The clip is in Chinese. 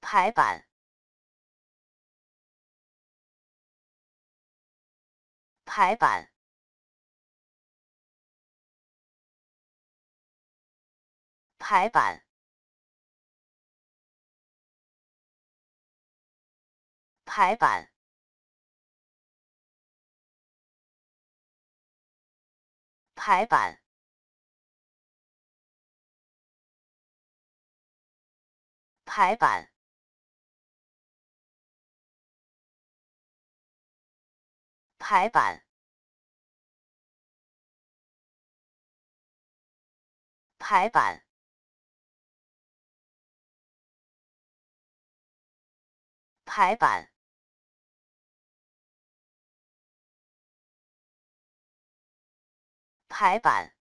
排版，排版，排版，排版，排版。排版，排版，排版，排版，排版。